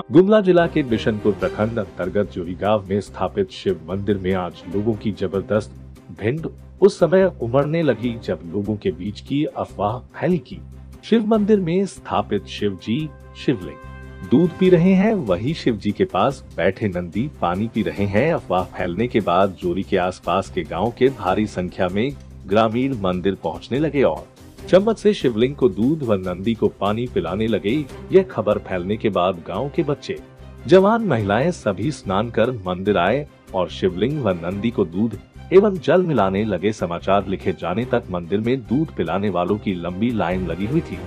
गुमला जिला के बिशनपुर प्रखंड अंतर्गत जोरी गाँव में स्थापित शिव मंदिर में आज लोगों की ज़बरदस्त भिंड उस समय उमड़ने लगी जब लोगों के बीच की अफवाह फैली की शिव मंदिर में स्थापित शिव जी शिवलिंग। दूध पी रहे हैं, वही शिव जी के पास बैठे नंदी पानी पी रहे हैं। अफवाह फैलने के बाद जोरी के आसपास के गाँव के भारी संख्या में ग्रामीण मंदिर पहुँचने लगे और चम्मच से शिवलिंग को दूध व नंदी को पानी पिलाने लगे यह खबर फैलने के बाद गाँव के बच्चे। जवान महिलाएँ सभी स्नान कर मंदिर आए और शिवलिंग व नंदी को दूध एवं जल मिलाने लगे समाचार लिखे जाने तक मंदिर में दूध पिलाने वालों की लंबी लाइन लगी हुई थी।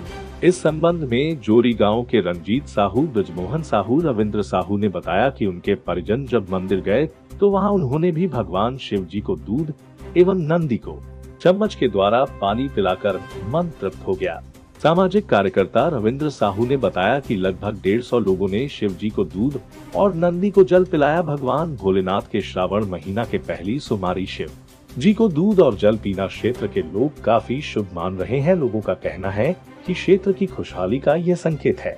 इस संबंध में जोरी गाँव के रंजीत साहू, ब्रजमोहन साहू, रविंद्र साहू ने बताया कि उनके परिजन जब मंदिर गए तो वहाँ उन्होंने भी भगवान शिव जी को दूध एवं नंदी को चम्मच के द्वारा पानी पिलाकर मन तृप्त हो गया। सामाजिक कार्यकर्ता रविंद्र साहू ने बताया कि लगभग डेढ़ सौ लोगों ने शिव जी को दूध और नंदी को जल पिलाया भगवान भोलेनाथ के श्रावण महीना के पहली सुमारी शिव। जी को दूध और जल पीना क्षेत्र के लोग काफ़ी शुभ मान रहे हैं। लोगों का कहना है कि क्षेत्र की खुशहाली का यह संकेत है।